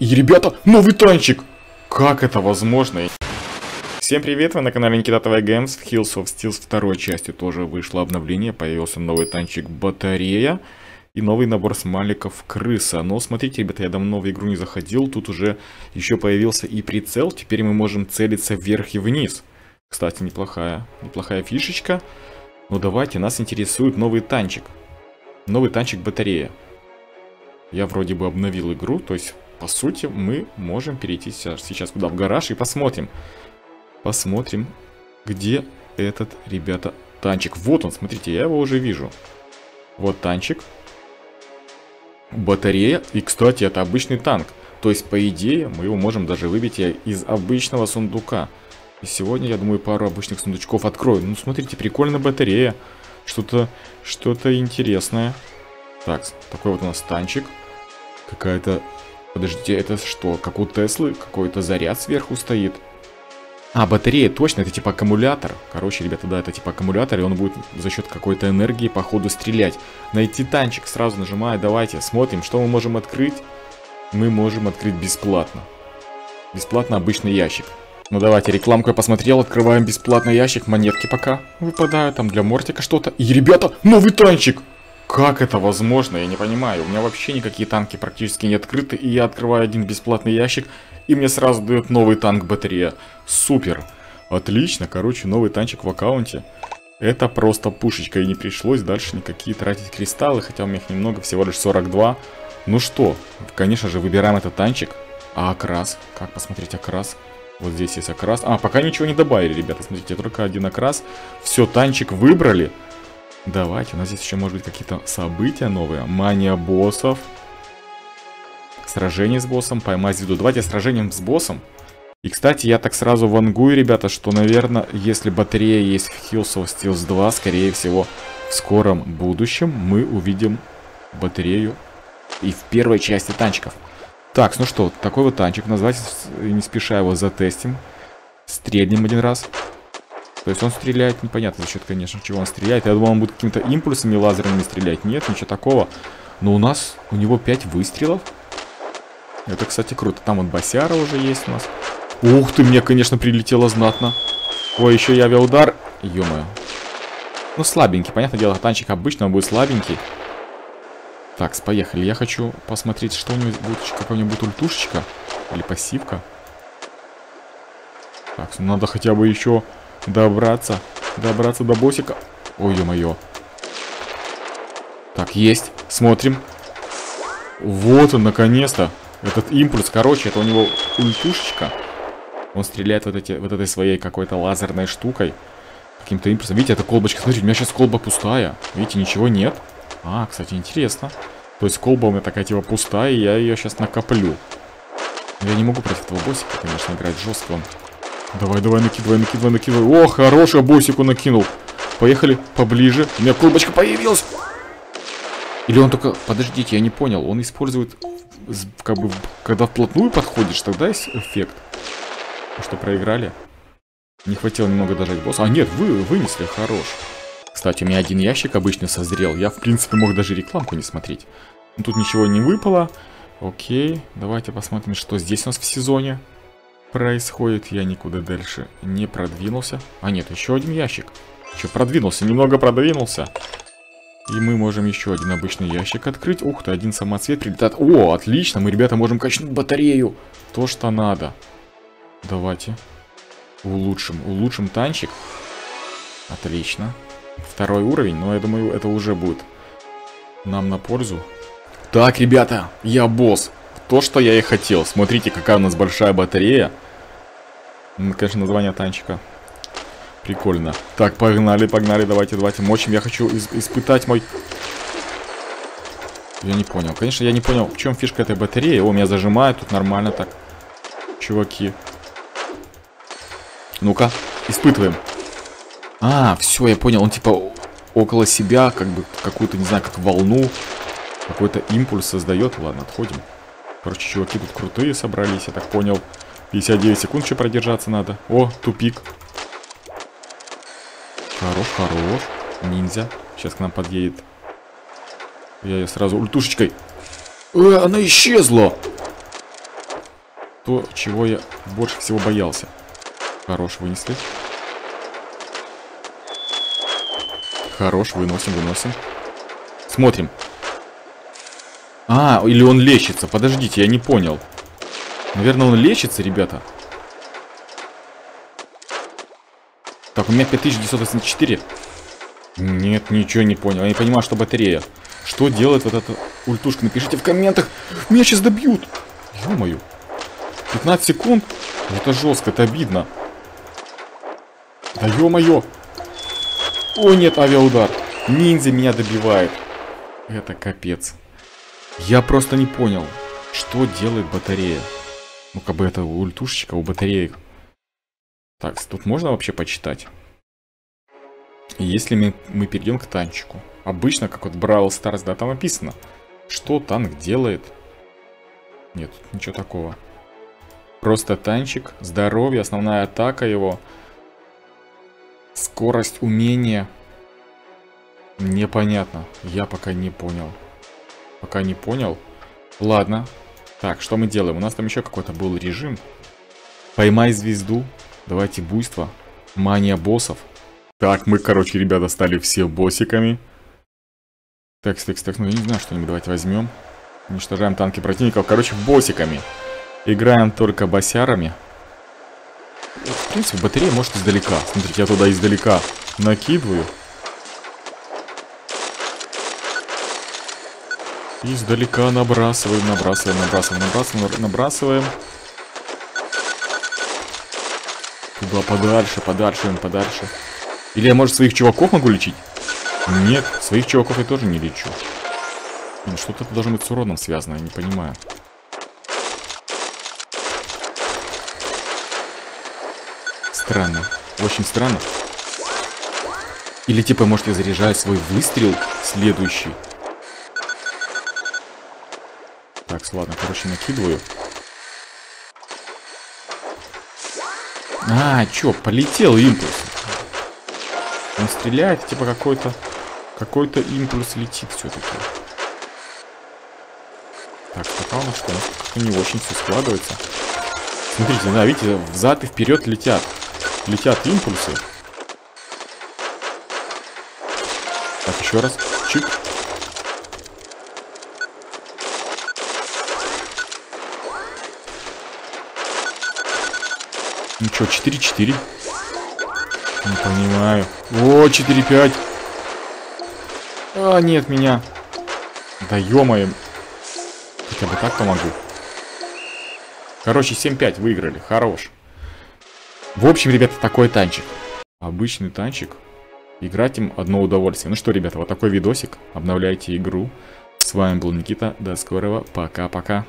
И, ребята, новый танчик! Как это возможно? Всем привет, вы на канале Никита ТВ Games. В Hills of Steels второй части тоже вышло обновление. Появился новый танчик батарея. И новый набор смайликов крыса. Но смотрите, ребята, я давно в игру не заходил. Тут уже еще появился и прицел. Теперь мы можем целиться вверх и вниз. Кстати, неплохая, неплохая фишечка. Но давайте, нас интересует новый танчик. Новый танчик батарея. Я вроде бы обновил игру, то есть, по сути, мы можем перейти сейчас, куда? В гараж и посмотрим. Посмотрим, где этот, ребята, танчик. Вот он, смотрите, я его уже вижу. Вот танчик. Батарея. И, кстати, это обычный танк. То есть, по идее, мы его можем даже выбить из обычного сундука. И сегодня, я думаю, пару обычных сундучков открою. Ну, смотрите, прикольная батарея. Что-то, что-то интересное. Так, такой вот у нас танчик. Какая-то... Подождите, это что? Как у Теслы? Какой-то заряд сверху стоит. А, батарея, точно, это типа аккумулятор. Короче, ребята, да, это типа аккумулятор, и он будет за счет какой-то энергии по ходу стрелять. Найти танчик, сразу нажимаю, давайте, смотрим, что мы можем открыть. Мы можем открыть бесплатно. Бесплатно обычный ящик. Ну давайте, рекламку я посмотрел, открываем бесплатный ящик, монетки пока выпадают, там для мортика что-то. И, ребята, новый танчик! Как это возможно? Я не понимаю. У меня вообще никакие танки практически не открыты, и я открываю один бесплатный ящик, и мне сразу дают новый танк батарея. Супер! Отлично, короче, новый танчик в аккаунте. Это просто пушечка, и не пришлось дальше никакие тратить кристаллы, хотя у меня их немного, всего лишь 42. Ну что, конечно же, выбираем этот танчик. А окрас? Как посмотреть окрас? Вот здесь есть окрас. А, пока ничего не добавили, ребята, смотрите, только один окрас. Все, танчик выбрали. Давайте, у нас здесь еще может быть какие-то события новые. Мания боссов. Сражение с боссом, поймать звезду. Давайте сражением с боссом. И, кстати, я так сразу вангую, ребята, что, наверное, если батарея есть в Hills of Steels 2, скорее всего, в скором будущем мы увидим батарею и в первой части танчиков. Так, ну что, такой вот танчик, назвать не спеша его затестим. Стрельнем один раз. То есть он стреляет, непонятно за счет, конечно, чего он стреляет. Я думал, он будет какими-то импульсами лазерными стрелять. Нет, ничего такого. Но у нас, у него 5 выстрелов. Это, кстати, круто. Там вот Басяра уже есть у нас. Ух ты, мне, конечно, прилетело знатно. Ой, еще и авиаудар. ё -моё. Ну, слабенький. Понятное дело, танчик обычно он будет слабенький. Так, поехали. Я хочу посмотреть, что у него будет, какая-нибудь ультушечка. Или пассивка. Так, ну надо хотя бы еще Добраться. Добраться до боссика. Ой, ё-моё. Так, есть. Смотрим. Вот он, наконец-то. Этот импульс. Короче, это у него ультушечка. Он стреляет вот, эти, вот этой своей какой-то лазерной штукой. Каким-то импульсом. Видите, это колбочка. Смотрите, у меня сейчас колба пустая. Видите, ничего нет. А, кстати, интересно. То есть колба у меня такая типа пустая, и я ее сейчас накоплю. Я не могу против этого боссика, конечно, играть жестко. Давай, давай, накидывай, накидывай, накидывай. О, хороший босику накинул. Поехали поближе. У меня колбочка появилась. Или он только... Подождите, я не понял. Он использует... Как бы, когда вплотную подходишь, тогда есть эффект. Что, проиграли? Не хватило немного дожать босса. А, нет, вы вынесли, хорош. Кстати, у меня один ящик обычно созрел. Я, в принципе, мог даже рекламку не смотреть. Но тут ничего не выпало. Окей, давайте посмотрим, что здесь у нас в сезоне происходит. Я никуда дальше не продвинулся. А нет, еще один ящик. Еще продвинулся, немного продвинулся. И мы можем еще один обычный ящик открыть. Ух ты, один самоцвет прилетает. О, отлично, мы, ребята, можем качнуть батарею. То, что надо. Давайте. Улучшим, улучшим танчик. Отлично. Второй уровень, но я думаю, это уже будет нам на пользу. Так, ребята, я босс. То, что я и хотел. Смотрите, какая у нас большая батарея. Конечно, название танчика. Прикольно. Так, погнали, погнали, давайте, давайте. Мочим. Я хочу испытать мой... Я не понял. Конечно, я не понял, в чем фишка этой батареи. О, меня зажимает, тут нормально так. Чуваки. Ну-ка, испытываем. А, все, я понял. Он типа около себя, как бы какую-то, не знаю, как волну, какой-то импульс создает. Ладно, отходим. Короче, чуваки тут крутые собрались, я так понял. 59 секунд еще продержаться надо. О, тупик. Хорош, хорош. Ниндзя. Сейчас к нам подъедет. Я ее сразу ультушечкой. Э, она исчезла. То, чего я больше всего боялся. Хорош, вынесли. Хорош, выносим, выносим. Смотрим. А, или он лечится. Подождите, я не понял. Наверное, он лечится, ребята. Так, у меня 5984. Нет, ничего не понял. Я не понимаю, что батарея. Что делает вот эта ультушка? Напишите в комментах. Меня сейчас добьют. Ё-моё. 15 секунд? Это жестко, это обидно. Да ё-моё. О, нет, авиаудар. Ниндзя меня добивает. Это капец. Я просто не понял, что делает батарея. Ну, как бы это ультушечка у батареек. Так, тут можно вообще почитать? Если мы, мы перейдем к танчику. Обычно, как вот Brawl Stars, да, там написано, что танк делает. Нет, ничего такого. Просто танчик, здоровье, основная атака его, скорость, умение. Непонятно. Я пока не понял. Пока не понял. Ладно. Так, что мы делаем? У нас там еще какой-то был режим. Поймай звезду. Давайте буйство. Мания боссов. Так, мы, короче, ребята, стали все боссиками. Так, так, так, ну я не знаю, что-нибудь давайте возьмем. Уничтожаем танки противников. Короче, боссиками. Играем только боссярами. В принципе, батарея может издалека. Смотрите, я туда издалека накидываю. Издалека набрасываем, набрасываем, набрасываем, набрасываем, набрасываем. Туда подальше, подальше, подальше. Или я, может, своих чуваков могу лечить? Нет, своих чуваков я тоже не лечу. Что-то должно быть с уроном связано, я не понимаю. Странно. Очень странно. Или типа, может, я заряжаю свой выстрел следующий. Так, ладно, короче, накидываю. А, чё, полетел импульс. Он стреляет, типа какой-то какой-то импульс летит все-таки. Так, пока у нас что? не очень все складывается. Смотрите, да, видите, взад и вперед летят. Летят импульсы. Так, еще раз. Чик. Ну что, 4-4? Не понимаю. О, 4-5. А, нет, меня. Да ё-моё. Хотя бы так помогу. Короче, 7-5 выиграли. Хорош. В общем, ребята, такой танчик. Обычный танчик. Играть им одно удовольствие. Ну что, ребята, вот такой видосик. Обновляйте игру. С вами был Никита. До скорого. Пока-пока.